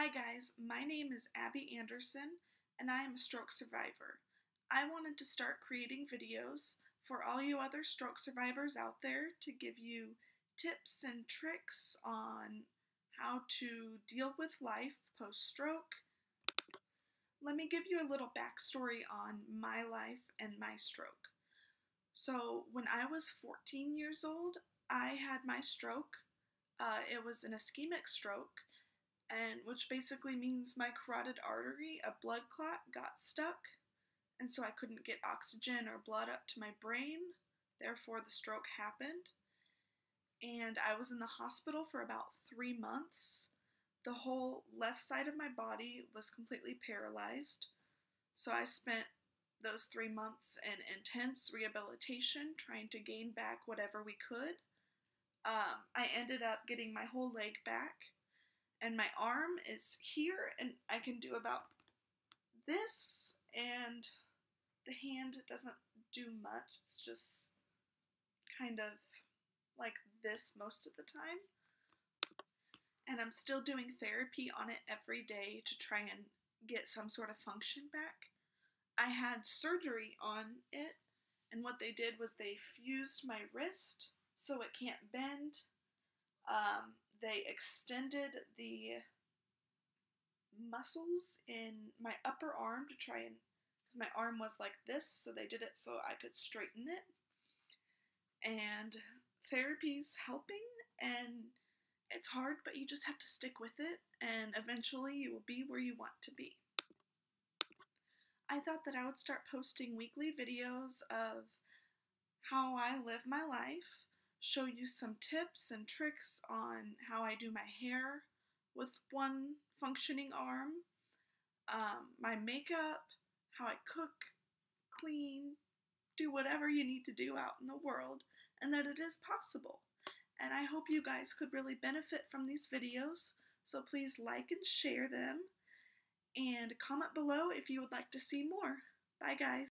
Hi guys, my name is Abby Anderson and I am a stroke survivor. I wanted to start creating videos for all you other stroke survivors out there to give you tips and tricks on how to deal with life post stroke. Let me give you a little backstory on my life and my stroke. So, when I was 14 years old, I had my stroke. Uh, it was an ischemic stroke and which basically means my carotid artery, a blood clot, got stuck, and so I couldn't get oxygen or blood up to my brain. Therefore, the stroke happened. And I was in the hospital for about three months. The whole left side of my body was completely paralyzed. So I spent those three months in intense rehabilitation trying to gain back whatever we could. Um, I ended up getting my whole leg back and my arm is here and I can do about this and the hand doesn't do much. It's just kind of like this most of the time. And I'm still doing therapy on it every day to try and get some sort of function back. I had surgery on it, and what they did was they fused my wrist so it can't bend. Um, they extended the muscles in my upper arm to try and because my arm was like this so they did it so i could straighten it. And therapy's helping and it's hard but you just have to stick with it and eventually you will be where you want to be. I thought that i would start posting weekly videos of how i live my life show you some tips and tricks on how I do my hair with one functioning arm, um, my makeup, how I cook, clean, do whatever you need to do out in the world, and that it is possible. And I hope you guys could really benefit from these videos, so please like and share them, and comment below if you would like to see more. Bye guys.